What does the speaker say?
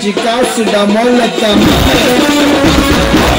de calço da mola também.